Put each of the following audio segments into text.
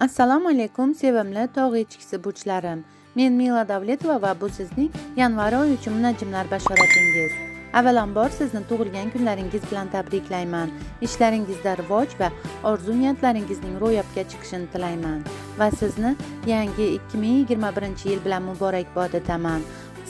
assalomu alaykum sevimli tog' echkisi burchlarim. Men mila davletova va bu sizning yanvar oyi uchun munajjimlar bashoratingiz. Avvalambor sizni tug'ilgan kunlaringiz bilan tabriklayman. Ishlaringizda rivoj va orzu niyatlaringizning ro'yobga chiqishini tilayman. Va sizni yangi 2021 yil bilan muborakbod etaman.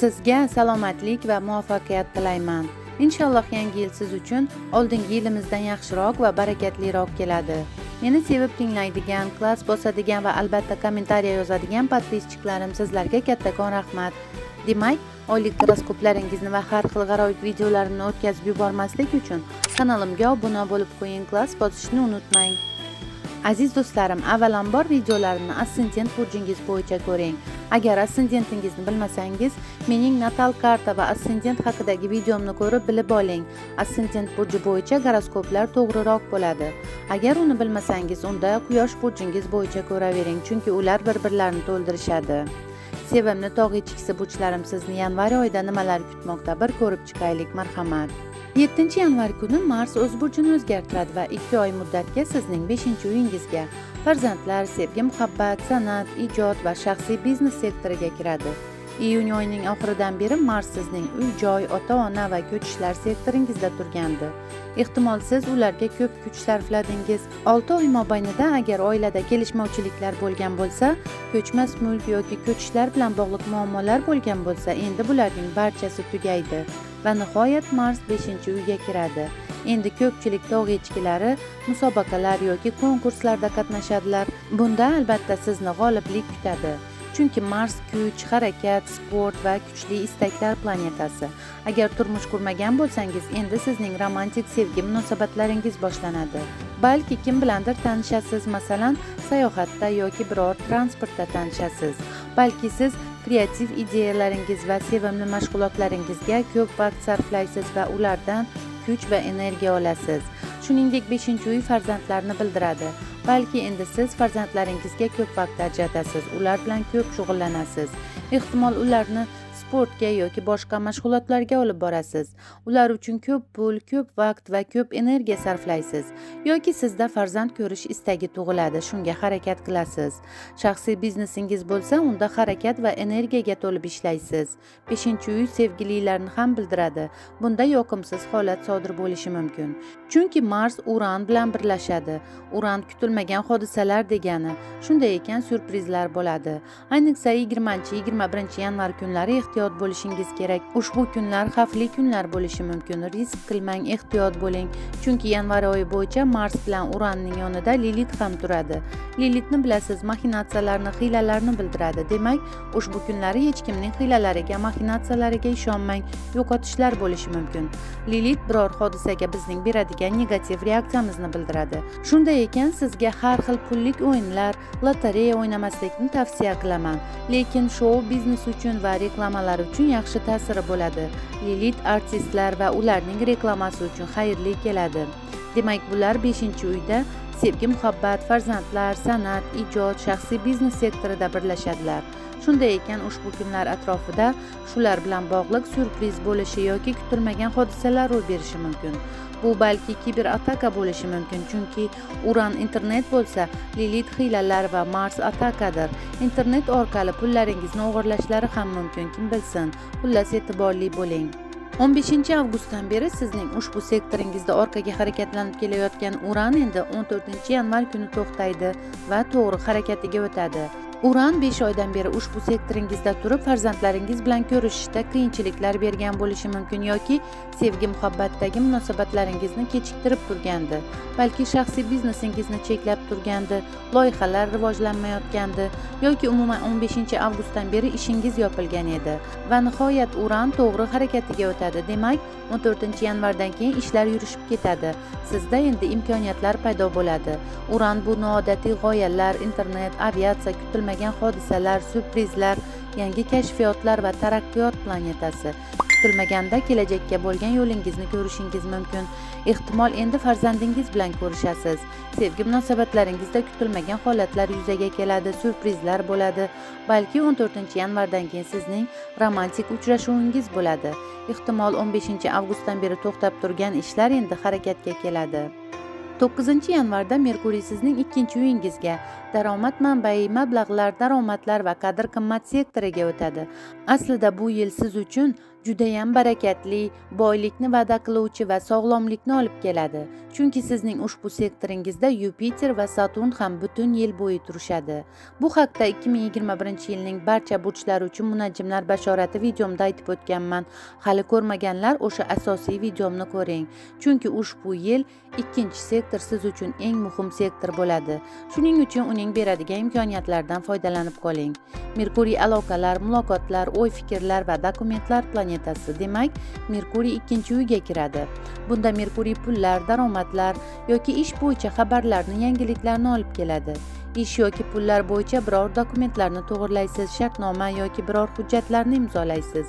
Sizga salomatlik va muvaffaqiyat tilayman. Inshaalloh yangi yil siz uchun oldingi yilimizdan yaxshiroq va barakatliroq keladi. Meni sevib tinglaydigan klass bosadigan va albatta kommentariya yozadigan podpischiklarim sizlarga kattakon rahmat. Demak oylik teleskoplaringizni va har xil g'aroyib videolarimni o'tkazib yubormaslik uchun kanalimga obuna bo'lib qo'ying klass bosishni unutmang. Aziz do'stlarim avvalambor videolarimni ascendent burjingiz bo'yicha ko'ring. Agar ascendentingizni bilmasangiz mening natal karta va assendent haqidagi videomni ko'rib bilib oling. Assendent burji bo'yicha goroskoplar to'g'riroq bo'ladi. Agar uni bilmasangiz unda quyosh burjingiz bo'yicha ko'ravering chunki ular bir birlarini to'ldirishadi. Sevimli tog' echkisi burchlarim sizni yanvar oyida nimalar kutmoqda? Bir ko'rib chiqaylik marhamat. 7 yanvar kuni mars o'z burjini o'zgartiradi va 2 oy muddatga sizning 5 uyingizga. Farzandlar sevgi muhabbat san'at ijod va shaxsiy biznes sektoriga kiradi. Iyun oyining oxiridan beri mars sizning uy joy ota ona va ko'chishlar sektoringizda turgandi. Ehtimol siz ularga ko'p kuch sarfladingiz. Olti oy mobaynida agar oilada kelishmovchiliklar bo'lgan bo'lsa ko'chmas mulk yoki ko'chishlar bilan bog'liq muammolar bo'lgan bo'lsa endi bularning barchasi tugaydi. Va nihoyat mars 5 uyga kiradi. Endi ko'pchilik tog' echkilari musobaqalar yoki konkurslarda qatnashadilar. Bunda albatta sizni g'oliblik kutadi. Chunki mars kuch harakat sport va kuchli istaklar planetasi. Agar turmush qurmagan bo'lsangiz endi sizning romantik sevgi munosabatlaringiz boshlanadi. Balki kim bilandir tanishasiz masalan sayohatda yoki biror transportda tanishasiz. Balki siz kreativ ideyalaringiz va sevimli mashg'ulotlaringizga ko'p vaqt sarflaysiz va ulardan kuch va energiya olasiz. Shuningdek beshinchi uy farzandlarni bildiradi. Balki endi siz farzandlaringizga ko'p vaqt ajratasiz ular bilan ko'p shug'ullanasiz. Ehtimol ularni sportga yoki boshqa mashg'ulotlarga olib borasiz. Ular uchun ko'p pul ko'p vaqt va ko'p energiya sarflaysiz. Yoki sizda farzand ko'rish istagi tug'iladi shunga harakat qilasiz. Shaxsiy biznesingiz bo'lsa unda harakat va energiyaga to'lib ishlaysiz. Beshinchi uy sevgililarni ham bildiradi. Bunda yoqimsiz holat sodir bo'lishi mumkin. Chunki mars uran bilan birlashadi. Uran kutilmagan hodisalar degani shunday ekan syurprizlar bo'ladi. Ayniqsa yigirmanchi yigirma birinchi yanvar kunlari ehtiyot ehtiyot bo'lishingiz kerak. Ushbu kunlar xavfli kunlar bo'lishi mumkin. Risk qilmang ehtiyot bo'ling. Chunki yanvar oyi bo'yicha mars bilan uranning yonida lilit ham turadi. Lilitni bilasiz maxinatsiyalarni hiylalarni bildiradi. Demak ushbu kunlari hech kimning hiylalariga maxinatsiyalariga ishonmang. Yo'qotishlar bo'lishi mumkin. Lilit biror hodisaga bizning beradigan negativ reaksiyamizni bildiradi. Shunday ekan sizga har xil pullik o'yinlar lotereya o'ynamaslikni tavsiya qilaman. Lekin shou biznes uchun va reklamalar reklamalar uchun yaxshi ta'siri bo'ladi. Lilit artistlar va ularning reklamasi uchun xayrli keladi. Demak bular beshinchi uyda sevgi muhabbat farzandlar san'at ijod shaxsiy biznes sektorida birlashadilar. Shunday ekan ushbu kunlar atrofida shular bilan bog'liq syurpriz bo'lishi yoki kutilmagan hodisalar ro'y berishi mumkin. Bu balki kiber ataka bo'lishi mumkin chunki uran internet bo'lsa lilit hiylalar va mars atakadir. Internet orqali pullaringizni o'g'irlashlari ham mumkin kim bilsin. Xullas e'tiborli bo'ling. 15 avgustdan beri sizning ushbu sektoringizda orqaga harakatlanib kelayotgan uran endi 14 yanvar kuni to'xtaydi va to'g'ri harakatiga o'tadi. Uran 5 oydan beri ushbu sektoringizda turib farzandlaringiz bilan ko'rishishda qiyinchiliklar bergan bo'lishi mumkin yoki sevgi muhabbatdagi munosabatlaringizni kechiktirib turgandi balki shaxsiy biznesingizni cheklab turgandi loyihalar rivojlanmayotgandi yoki umuman 15 avgustdan beri ishingiz yopilgan edi. Va nihoyat uran to'g'ri harakatiga o'tadi demak 14 yanvardan keyin ishlar yurishib ketadi. Sizda endi imkoniyatlar paydo bo'ladi. Uran bu noodatiy g'oyalar internet aviatsiya kutilmagan kutilmagan hodisalar syurprizlar yangi kashfiyotlar va taraqqiyot planetasi. Kutilmaganda kelajakka bo'lgan yo'lingizni ko'rishingiz mumkin. Ehtimol endi farzandingiz bilan ko'rishasiz. Sevgi munosabatlaringizda kutilmagan holatlar yuzaga keladi syurprizlar bo'ladi. Balki 14 yanvardan keyin sizning romantik uchrashuvingiz bo'ladi. Ehtimol 15 avgustdan beri to'xtab turgan ishlar endi harakatga keladi. To'qqizinchi yanvarda merkuriy sizning ikkinchi uyingizga daromad manbai mablag'lar daromadlar va qadr qimmat sektoriga o'tadi. Aslida bu yil siz uchun judayam barakatli boylikni va'da qiluvchi va sog'lomlikni olib keladi. Chunki sizning ushbu sektoringizda yupiter va saturn ham butun yil bo'yi turishadi. Bu haqda 2021 yilning barcha burchlari uchun munajjimlar bashorati videomda aytib o'tganman. Hali ko'rmaganlar o'sha asosiy videomni ko'ring. Chunki ushbu yil ikkinchi sektor siz uchun eng muhim sektor bo'ladi. Shuning uchun uning beradigan imkoniyatlardan foydalanib qoling. Merkuriy aloqalar muloqotlar o'y fikrlar va dokumentlar planetasi demak merkuriy ikkinchi uyga kiradi. Bunda merkuriy pullar daromadlar yoki ish bo'yicha xabarlarni yangiliklarni olib keladi. Ish yoki pullar bo'yicha biror dokumentlarni to'g'irlaysiz shartnoma yoki biror hujjatlarni imzolaysiz.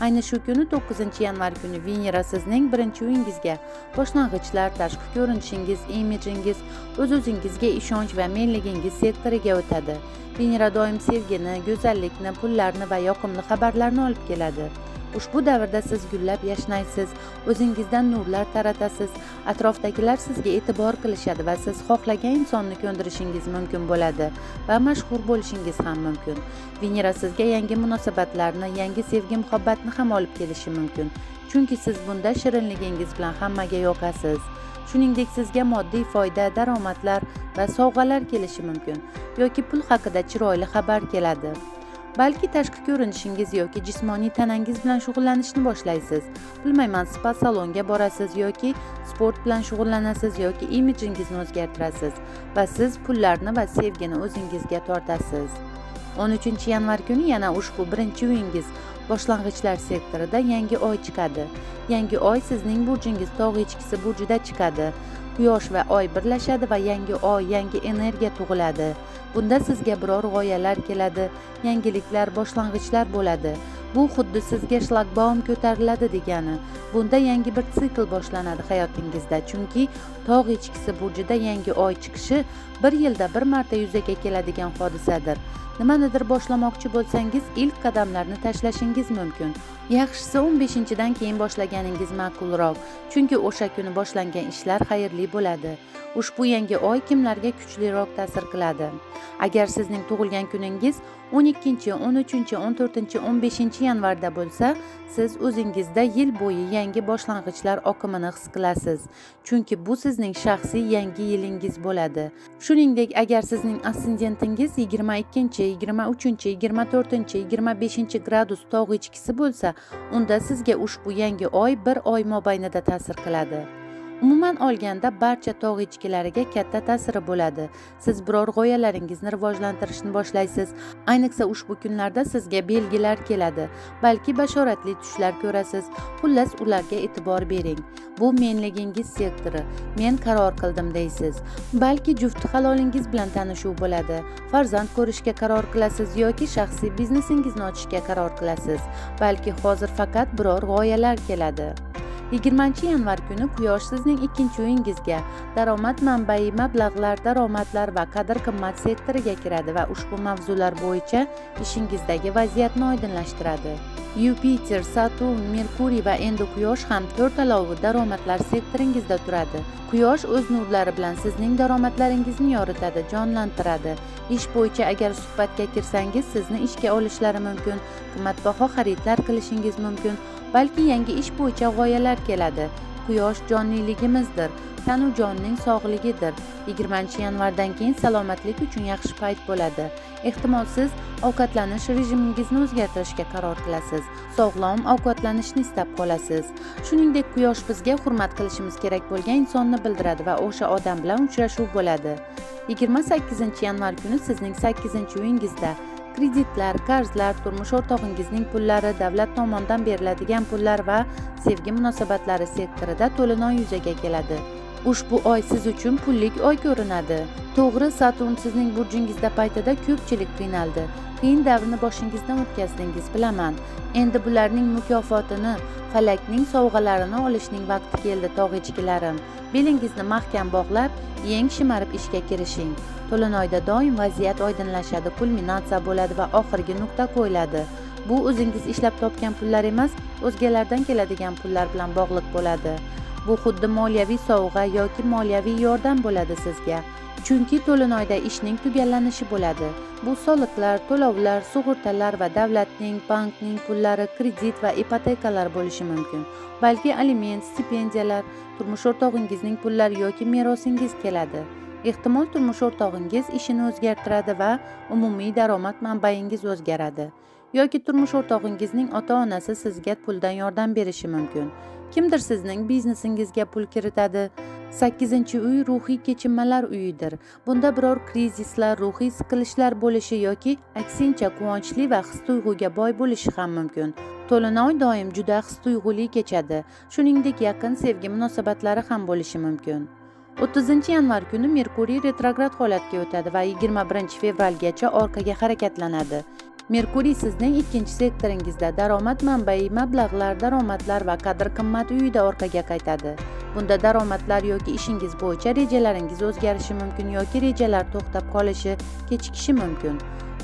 Ayni shu kuni 9 yanvar kuni venera sizning birinchi uyingizga. Boshlang'ichlar tashqi ko'rinishingiz imijingiz o'z o'zingizga ishonch va menligingiz sektoriga o'tadi. Venera doim sevgini go'zallikni pullarni va yoqimli xabarlarni olib keladi. Ushbu davrda siz gullab yashnaysiz o'zingizdan nurlar taratasiz. Atrofdagilar sizga e'tibor qilishadi va siz xohlagan insonni ko'ndirishingiz mumkin bo'ladi va mashhur bo'lishingiz ham mumkin. Venera sizga yangi munosabatlarni yangi sevgi muhabbatni ham olib kelishi mumkin. Chunki siz bunda shirinligingiz bilan hammaga yoqasiz. Shuningdek sizga moddiy foyda daromadlar va sovg'alar kelishi mumkin yoki pul haqida chiroyli xabar keladi. Balki tashqi ko'rinishingiz yoki jismoniy tanangiz bilan shug'ullanishni boshlaysiz. Bilmayman spa salonga borasiz yoki sport bilan shug'ullanasiz yoki imijingizni o'zgartirasiz va siz pullarni va sevgini o'zingizga tortasiz. 13 yanvar kuni yana ushbu birinchi uyingiz boshlang'ichlar sektorida yangi oy chiqadi. Yangi oy sizning burjingiz tog' echkisi burjida chiqadi. Quyosh va oy birlashadi va yangi oy yangi energiya tug'iladi. Bunda sizga biror g'oyalar keladi yangiliklar boshlang'ichlar bo'ladi. Bu xuddi sizga shlagbaum ko'tariladi degani. Bunda yangi bir sikl boshlanadi hayotingizda. Chunki tog' echkisi burjida yangi oy chiqishi bir yilda bir marta yuzaga keladigan hodisadir. Nimanidir boshlamoqchi bo'lsangiz ilk qadamlarni tashlashingiz mumkin. Yaxshisi 15 dan keyin boshlaganingiz ma'qulroq chunki o'sha kuni boshlangan ishlar xayrli bo'ladi. Ushbu yangi oy kimlarga kuchliroq ta'sir qiladi? Agar sizning tug'ilgan kuningiz 12 13 14 15 yanvarda bo'lsa siz o'zingizda yil bo'yi yangi boshlang'ichlar oqimini his qilasiz. Chunki bu sizning shaxsiy yangi yilingiz bo'ladi. Shuningdek agar sizning assendentingiz 22 23 24 25 gradus tog' ichkisi bo'lsa unda sizga ushbu yangi oy bir oy mobaynida ta'sir qiladi. Umuman olganda barcha tog' echkilariga katta ta'siri bo'ladi. Siz biror g'oyalaringizni rivojlantirishni boshlaysiz. Ayniqsa ushbu kunlarda sizga belgilar keladi. Balki bashoratli tushlar ko'rasiz. Xullas ularga e'tibor bering. Bu menligingiz sektori. Men qaror qildim deysiz. Balki jufti halolingiz bilan tanishuv bo'ladi. Farzand ko'rishga qaror qilasiz yoki shaxsiy biznesingizni ochishga qaror qilasiz. Balki hozir faqat biror g'oyalar keladi. Yigirmanchi yanvar kuni quyosh sizning ikkinchi uyingizga daromad manbai mablag'lar daromadlar va qadr qimmat sektoriga kiradi va ushbu mavzular bo'yicha ishingizdagi vaziyatni oydinlashtiradi. Yupiter saturn merkuriy va endi quyosh ham to'rtalovi daromadlar sektoringizda turadi. Quyosh o'z nurlari bilan sizning daromadlaringizni yoritadi jonlantiradi. Ish bo'yicha agar suhbatga kirsangiz sizni ishga olishlari mumkin qimmatbaho xaridlar qilishingiz mumkin balki yangi ish bo'yicha g'oyalar keladi. Quyosh jonliligimizdir tanu jonning sog'ligidir. Yigirmanchi yanvardan keyin salomatlik uchun yaxshi payt bo'ladi. Ehtimol siz ovqatlanish rejimingizni o'zgartirishga qaror qilasiz. Sog'lom ovqatlanishni istab qolasiz. Shuningdek quyosh bizga hurmat qilishimiz kerak bo'lgan insonni bildiradi va o'sha odam bilan uchrashuv bo'ladi. Yigirma sakkizinchi yanvar kuni sizning sakkizinchi uyingizda. Kreditlar qarzlar turmush o'rtog'ingizning pullari davlat tomonidan beriladigan pullar va sevgi munosabatlari sektorida to'lin yuzaga keladi. Ushbu oy siz uchun pullik oy ko'rinadi. To'g'ri saturn sizning burjingizda paytida ko'pchilik qiynaldi. Qiyin davrni boshingizdan o'tkazdingiz bilaman. Endi bularning mukofotini falakning sovg'alarini olishning vaqti keldi tog' echkilarim belingizni mahkam bog'lab yeng shimarib ishga kirishing. To'linoyda doim vaziyat oydinlashadi kulminatsiya bo'ladi va oxirgi nuqta qo'yiladi. Bu o'zingiz ishlab topgan pullar emas o'zgalardan keladigan pullar bilan bog'liq bo'ladi. Bu xuddi moliyaviy sovg'a yoki moliyaviy yordam bo'ladi sizga. Chunki to'linoyda ishning tugallanishi bo'ladi. Bu soliqlar to'lovlar sug'urtalar va davlatning bankning pullari kredit va ipotekalar bo'lishi mumkin. Balki aliment stipendiyalar turmush o'rtog'ingizning pullari yoki merosingiz keladi. Ehtimol turmush o'rtog'ingiz ishini o'zgartiradi va umumiy daromad manbaingiz o'zgaradi. Yoki turmush o'rtog'ingizning ota onasi sizga puldan yordam berishi mumkin. Kimdir sizning biznesingizga pul kiritadi? Sakkizinchi uy ruhiy kechinmalar uyidir. Bunda biror krizislar ruhiy siqilishlar bo'lishi yoki aksincha quvonchli va his tuyg'uga boy bo'lishi ham mumkin. To'linoy doim juda his tuyg'uli kechadi. Shuningdek yaqin sevgi munosabatlari ham bo'lishi mumkin. O'ttizinchi yanvar kuni merkuriy retrograd holatga o'tadi va yigirma birinchi fevralgacha orqaga harakatlanadi. Merkuriy sizning ikkinchi sektoringizda daromad manbai mablag'lar daromadlar va qadr qimmat uyida orqaga qaytadi. Bunda daromadlar yoki ishingiz bo'yicha rejalaringiz o'zgarishi mumkin yoki rejalar to'xtab qolishi kechikishi mumkin.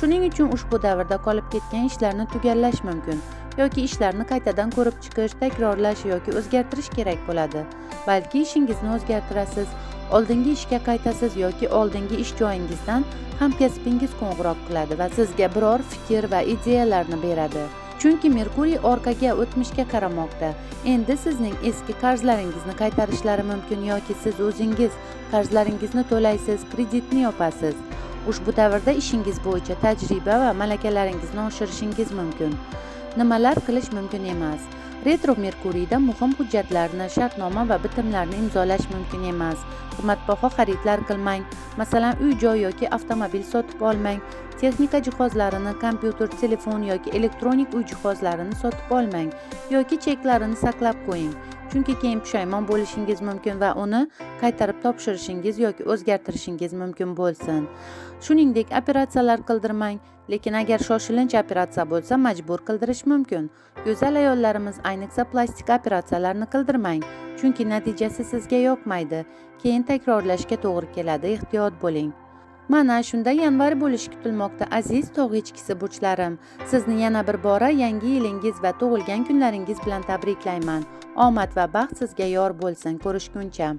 Shuning uchun ushbu davrda qolib ketgan ishlarni tugallash mumkin yoki ishlarni qaytadan ko'rib chiqish takrorlash yoki o'zgartirish kerak bo'ladi. Balki ishingizni o'zgartirasiz. Oldingi ishga qaytasiz yoki oldingi ish joyingizdan hamkasbingiz qo'ng'iroq qiladi va sizga biror fikr va ideyalarni beradi. Chunki merkuriy orqaga o'tmishga qaramoqda. Endi sizning eski qarzlaringizni qaytarishlari mumkin yoki siz o'zingiz qarzlaringizni to'laysiz kreditni yopasiz. Ushbu davrda ishingiz bo'yicha tajriba va malakalaringizni oshirishingiz mumkin. Nimalar qilish mumkin emas? Retro merkuriyda muhim hujjatlarni shartnoma va bitimlarni imzolash mumkin emas. Qimmatbaho xaridlar qilmang. Masalan uy joy yoki avtomobil sotib olmang. Texnika jihozlarini kompyuter telefon yoki elektronik uy jihozlarini sotib olmang yoki cheklarini saqlab qo'ying. Chunki keyin pushaymon bo'lishingiz mumkin va uni qaytarib topshirishingiz yoki o'zgartirishingiz mumkin bo'lsin. Shuningdek operatsiyalar qildirmang. Lekin agar shoshilinch operatsiya bo'lsa majbur qildirish mumkin. Go'zal ayollarimiz ayniqsa plastik operatsiyalarni qildirmang chunki natijasi sizga yoqmaydi. Keyin takrorlashga to'g'ri keladi ehtiyot bo'ling. Mana shunda yanvar bo'lishi kutilmoqda aziz tog' echkisi burchlarim. Sizni yana bir bora yangi yilingiz va tug'ilgan kunlaringiz bilan tabriklayman. Omad va baxt sizga yor bo'lsin ko'rishguncha.